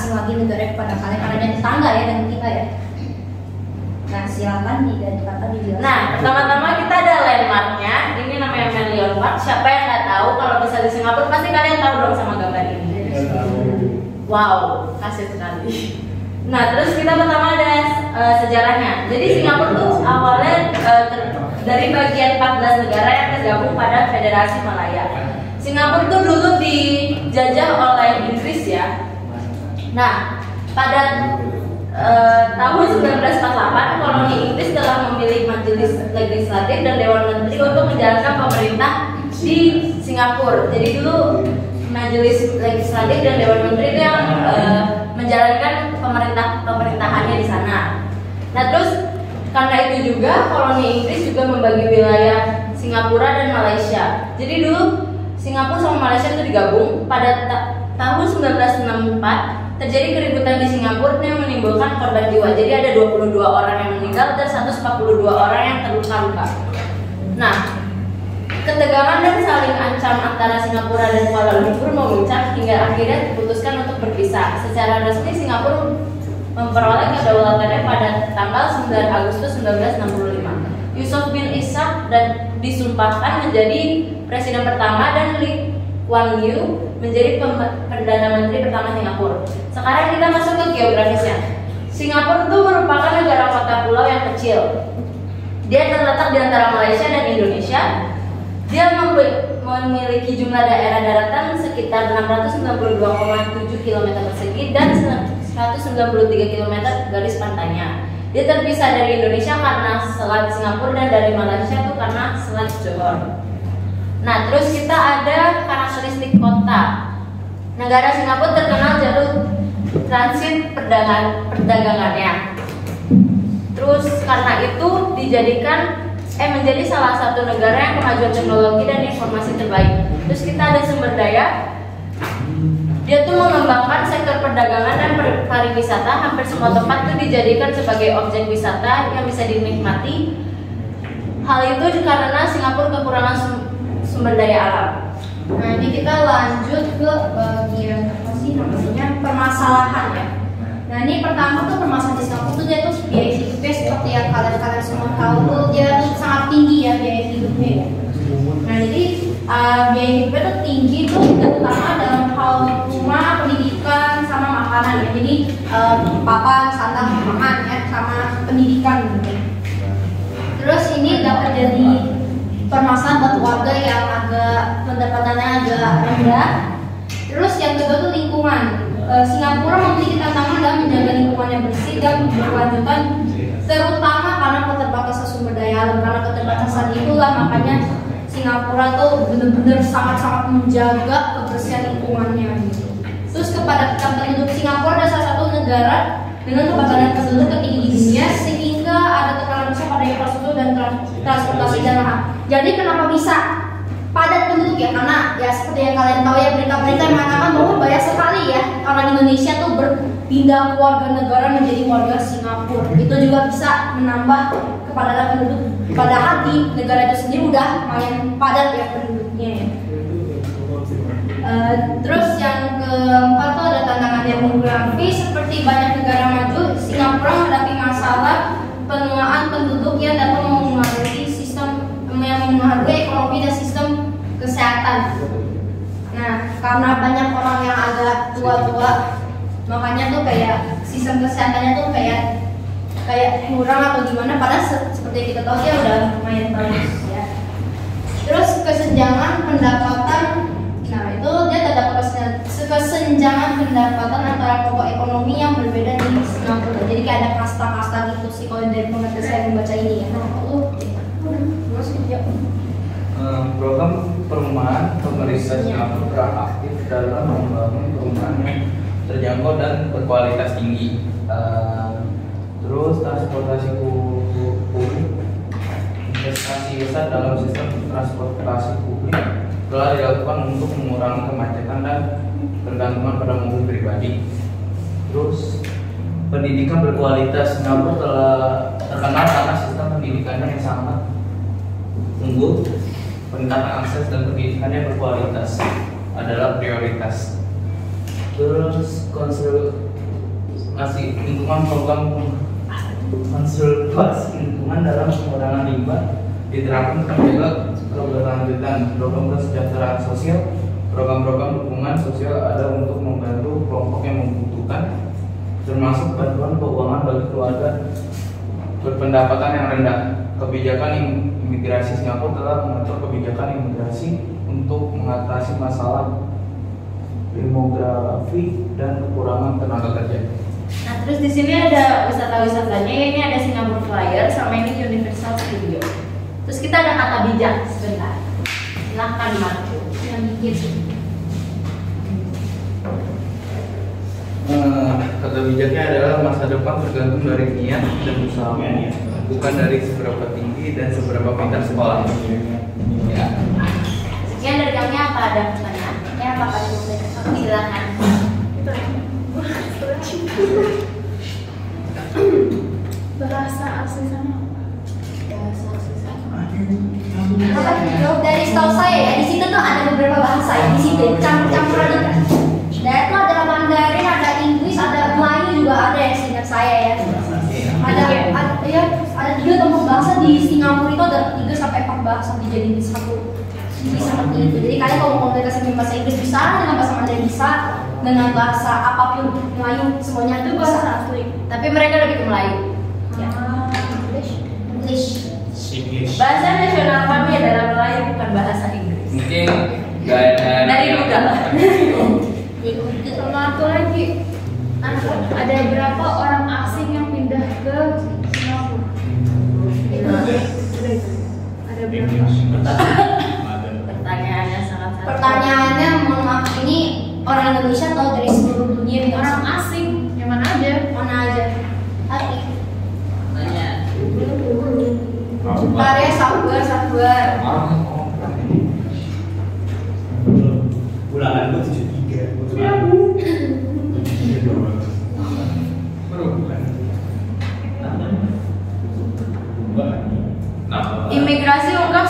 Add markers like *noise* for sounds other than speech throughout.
asing lagi negara kepada kalian karena dia tetangga ya dengan kita ya. Nah, silakan tidak dikata dijelaskan. Nah, pertama-tama kita ada landmarknya. Ini namanya Million Park. Siapa yang nggak tahu kalau bisa di Singapura pasti kalian tahu dong sama gambar ini. Wow, kasih sekali. Nah, terus kita pertama ada uh, sejarahnya. Jadi Singapura tuh awalnya uh, dari bagian 14 negara yang tergabung pada Federasi Malaya. Singapura tuh dulu dijajah oleh. Nah, pada uh, tahun 1948 koloni Inggris telah memilih majelis legislatif dan dewan menteri untuk menjalankan pemerintah di Singapura. Jadi dulu majelis legislatif dan dewan menteri itu yang uh, menjalankan pemerintah pemerintahannya di sana. Nah terus karena itu juga koloni Inggris juga membagi wilayah Singapura dan Malaysia. Jadi dulu Singapura sama Malaysia itu digabung pada ta tahun 1964 terjadi keributan di Singapura yang menimbulkan korban jiwa. Jadi ada 22 orang yang meninggal dan 142 orang yang terluka-luka. Nah, ketegangan dan saling ancam antara Singapura dan Kuala Lumpur memuncak hingga akhirnya diputuskan untuk berpisah. Secara resmi Singapura memperoleh kedaulatannya pada tanggal 9 Agustus 1965. Yusuf bin Ishak dan disumpahkan menjadi presiden pertama dan Kuan Yew menjadi perdana menteri pertama Singapura. Sekarang kita masuk ke geografisnya. Singapura itu merupakan negara kota pulau yang kecil. Dia terletak di antara Malaysia dan Indonesia. Dia memiliki jumlah daerah daratan sekitar 692,7 km persegi dan 193 km garis pantainya. Dia terpisah dari Indonesia karena Selat Singapura dan dari Malaysia itu karena Selat Johor. Nah, terus kita ada karakteristik kota. Negara Singapura terkenal jalur transit perdagangan perdagangannya. Terus karena itu dijadikan eh menjadi salah satu negara yang kemajuan teknologi dan informasi terbaik. Terus kita ada sumber daya. Dia tuh mengembangkan sektor perdagangan dan pariwisata. Hampir semua tempat tuh dijadikan sebagai objek wisata yang bisa dinikmati. Hal itu karena Singapura kekurangan sumber daya alam. Nah ini kita lanjut ke bagian apa sih namanya permasalahan ya. Nah ini pertama tuh permasalahan di Singapura tuh dia tuh biaya hidupnya seperti yang kalian-kalian semua tahu tuh dia sangat tinggi ya biaya hidupnya ya. Nah jadi uh, biaya hidupnya tuh tinggi tuh terutama dalam hal rumah, pendidikan, sama makanan ya. Jadi uh, papan, sandang, makan ya, sama pendidikan gitu. Terus ini dapat jadi permasalahan buat warga yang agak pendapatannya agak rendah. Terus yang kedua tuh lingkungan. E, Singapura memiliki tantangan dalam menjaga lingkungannya bersih dan berkelanjutan, terutama karena keterbatasan sumber daya alam. Karena keterbatasan itulah makanya Singapura tuh benar-benar sangat-sangat menjaga kebersihan lingkungannya. Terus kepada penduduk Singapura adalah salah satu negara dengan kepadan penduduk tertinggi di dunia sehingga ada tekanan besar pada infrastruktur dan transportasi lahan. Jadi kenapa bisa padat penduduk ya? Karena ya seperti yang kalian tahu ya berita-berita mengatakan bahwa banyak sekali ya orang Indonesia tuh berpindah warga negara menjadi warga Singapura. Itu juga bisa menambah kepadatan penduduk. Padahal di negara itu sendiri udah lumayan padat ya penduduknya ya. Uh, terus yang keempat tuh ada tantangan demografi seperti banyak negara maju, Singapura menghadapi masalah penuaan penduduknya dapat mempengaruhi sistem yang mempengaruhi ekonomi dan sistem kesehatan. Nah, karena banyak orang yang agak tua-tua, makanya tuh kayak sistem kesehatannya tuh kayak kayak kurang atau gimana. Padahal se seperti kita tahu dia udah lumayan bagus ya. Terus kesenjangan pendapatan, nah itu dia terdapat kesenjangan pendapatan antara kelompok ekonomi yang berbeda di Singapura. Jadi kayak ada kasta-kasta gitu sih kalau dari pengertian saya membaca ini ya. Nah, lu program perumahan pemerintah Singapura aktif dalam membangun perumahan yang terjangkau dan berkualitas tinggi. Uh, terus transportasi publik, investasi besar dalam sistem transportasi publik telah dilakukan untuk mengurangi kemacetan dan tergantungan pada mobil pribadi. Terus pendidikan berkualitas Singapura telah terkenal karena sistem tumbuh, peningkatan akses dan pendidikan yang berkualitas adalah prioritas. Terus konservasi lingkungan program konservasi lingkungan dalam pengurangan limbah diterapkan menjaga keberlanjutan program kesejahteraan sosial program-program dukungan sosial ada untuk membantu kelompok yang membutuhkan termasuk bantuan keuangan bagi keluarga berpendapatan yang rendah kebijakan imigrasi Singapura telah mengatur kebijakan imigrasi untuk mengatasi masalah demografi dan kekurangan tenaga kerja. Nah terus di sini ada wisata-wisatanya ya ini ada Singapore Flyer sama ini Universal Studio. Terus kita ada kata bijak sebentar. Silahkan Marco. Yang dikit. Eh, kata bijaknya adalah masa depan tergantung dari niat dan usaha bukan dari seberapa tinggi dan seberapa pintar sekolah. Ya. Sekian dari kami apa ada pertanyaan? Ya apa Pak Silahkan. bahasa asli sana Bahasa susah. Apa? Dari setahu saya ya, di situ tuh ada beberapa bahasa ya, di situ campur-campuran kan. Dan itu ada Mandarin, ada Inggris, ada Melayu juga ada ya seingat saya ya. Ada, ada ya, ada tiga kelompok bahasa di Singapura itu ada tiga sampai empat bahasa dijadiin satu ini seperti itu. Jadi kalian kalau mau komunikasi dengan bahasa Inggris bisa, dengan bahasa Mandarin bisa, dengan bahasa apa pun Melayu semuanya itu bahasa bisa. asli Tapi mereka lebih ke Melayu. Ya. English English. Bahasa nasional kami adalah Melayu bukan bahasa Inggris. Mungkin gak ada Dari Google. sama satu lagi ada berapa orang asing yang pindah ke Singapura Pertanyaannya sangat. Pertanyaannya, mohon maaf ini orang Indonesia atau dari seluruh dunia orang asing yang mana aja mana aja? Hati. Tanya. Bentar ya, sabar, sabar. Ulangan gue tujuh tiga. Imigrasi ungkap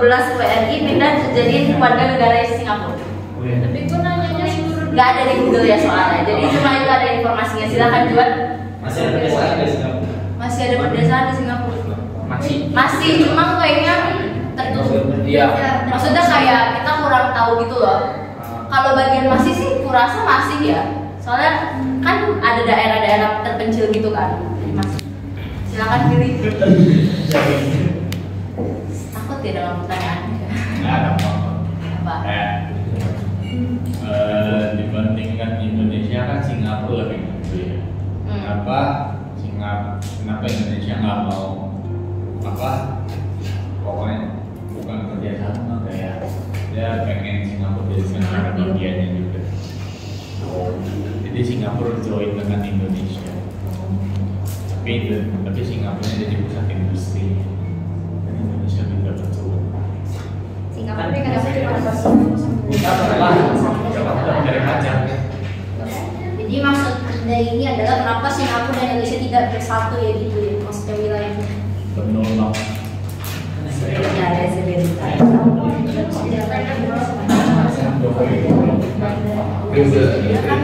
3.912 WNI pindah jadi warga negara Singapura. tapi gue nanyanya seluruh Gak ada di Google ya soalnya. Jadi cuma itu ada informasinya. Silakan Juan. Masih ada pedesaan di Singapura. Masih ada pedesaan di Singapura. masih Masih, cuma kayaknya tertutup. Iya. Maksudnya kayak kita kurang tahu gitu loh. Kalau bagian masih sih kurasa masih ya. Soalnya kan ada daerah-daerah terpencil gitu kan. Masih. Silakan pilih. *laughs* Ya dalam pertanyaan. Nggak ada apa-apa. Apa? Kayak eh, dibandingkan Indonesia kan Singapura lebih maju ya. Hmm. Kenapa Singapura? Kenapa Indonesia nggak mau apa? Pokoknya bukan kerjasama kayak dia pengen Singapura jadi negara bagiannya juga. Jadi Singapura join dengan Indonesia. Tapi tapi Singapura jadi pusat industri. Dan Indonesia juga betul. Singapura ini kadang cuma Kita pernah jawab dari pajak. Jadi maksud dari ini adalah kenapa Singapura dan Indonesia tidak bersatu ya gitu ya maksudnya wilayahnya. Ya ada sebentar. Ya kan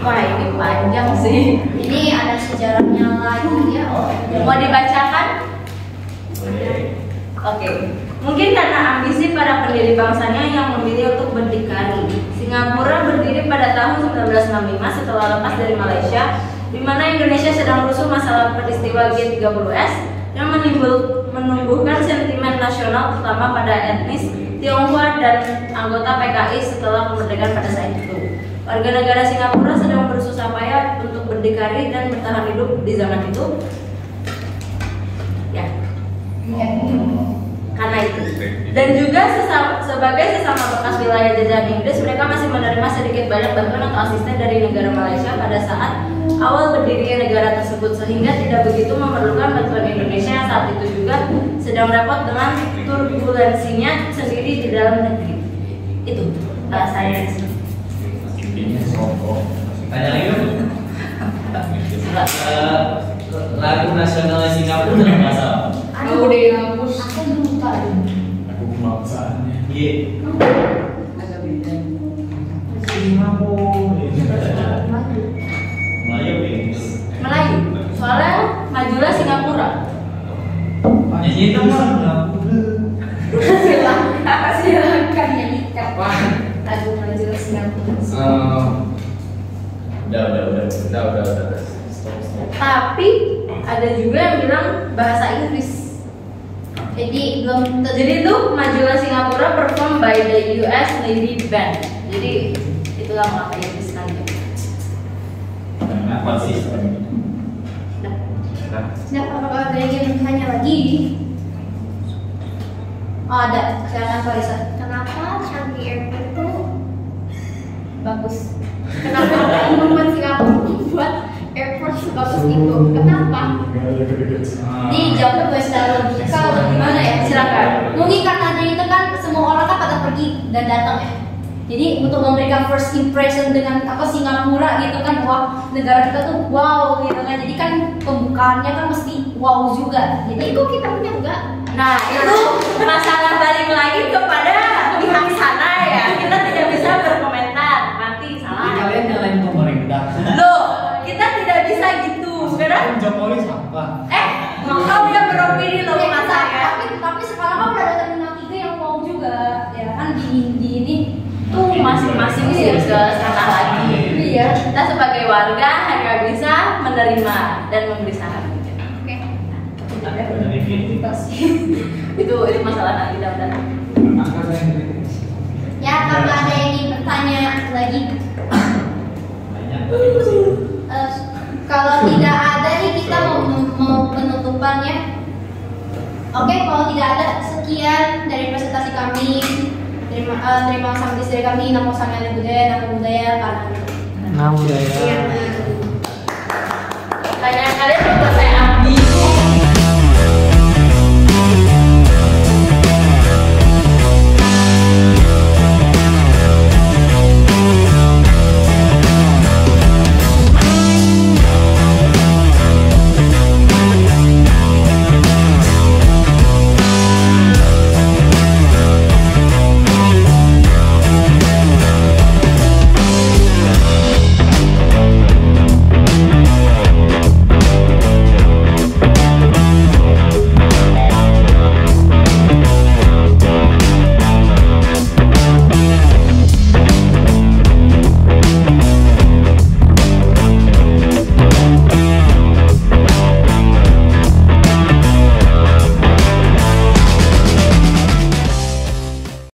Wah ini panjang sih. Ini ada sejarahnya lagi ya. Mau dibacakan? Oke. Mungkin karena ambisi para pendiri bangsanya yang memilih untuk berdikari. Singapura berdiri pada tahun 1965 setelah lepas dari Malaysia, di mana Indonesia sedang rusuh masalah peristiwa G30S yang menimbul, menumbuhkan sentimen nasional terutama pada etnis Tionghoa dan anggota PKI setelah kemerdekaan pada saat itu. Warga negara Singapura sedang bersusah payah untuk berdikari dan bertahan hidup di zaman itu. Ya, Ya. Karena itu. Dan juga sesama, sebagai sesama bekas wilayah jajahan Inggris, mereka masih menerima sedikit banyak bantuan atau asisten dari negara Malaysia pada saat awal berdirinya negara tersebut sehingga tidak begitu memerlukan bantuan Indonesia yang saat itu juga sedang repot dengan turbulensinya sendiri di dalam negeri. Itu bahasanya. sokong Tanya lagi dong. Eh, lagu nasional Singapura dalam bahasa apa? Aku udah dihapus. Aku Iya. Agak beda. Singapura. Melayu Inggris. Melayu. Soalnya majulah Singapura. Nyanyi itu mah Singapura. Silakan, silakan nyanyikan. Lagu maju Singapura. Eh, udah udah udah udah udah udah stop stop Tapi ada juga yang bilang bahasa Inggris. Jadi belum tentu. Jadi itu majulah Singapura perform by the US Lady Band. Jadi itulah mengapa Inggris kan. Apa sih? Nah, nah Nah, apakah ada yang bertanya lagi? Oh ada, silakan Farisa. Kenapa Changi Airport itu Bagus. kenapa *laughs* membuat Singapura membuat airport sebagus itu? Kenapa? Ini jawabnya gue secara logika atau gimana ya? Silakan. Mungkin karena ada itu kan semua orang kan pada pergi dan datang ya. Jadi untuk memberikan first impression dengan apa Singapura gitu kan wah negara kita tuh wow gitu kan. Jadi kan pembukaannya kan mesti wow juga. Jadi kok kita punya enggak? Nah, itu masalah balik lagi kepada pihak sana ya. Kita tidak bisa berkomentar. Mati salah. Kalian nyalain pemerintah. Loh, kita tidak bisa gitu. Sekarang Jokowi sampah. eh kau yang beropini loh Ya, mas tapi, saya. tapi tapi sekarang kan udah ada terminal tiga yang wow juga ya kan di di ini Tuh masing-masing sih ke sana lagi. Iya. Kita sebagai warga hanya bisa menerima dan memberi saran. Oke. *laughs* itu itu masalah nanti dan Ya kalau ada yang ingin bertanya lagi eh, kalau tidak ada nih kita mau mau penutupan ya. Oke kalau tidak ada sekian dari presentasi kami. Terima eh, terima kasih dari kami Namo Sangana Budaya Namo Budaya karena Nah, budaya. Iya. Tanya kalian mau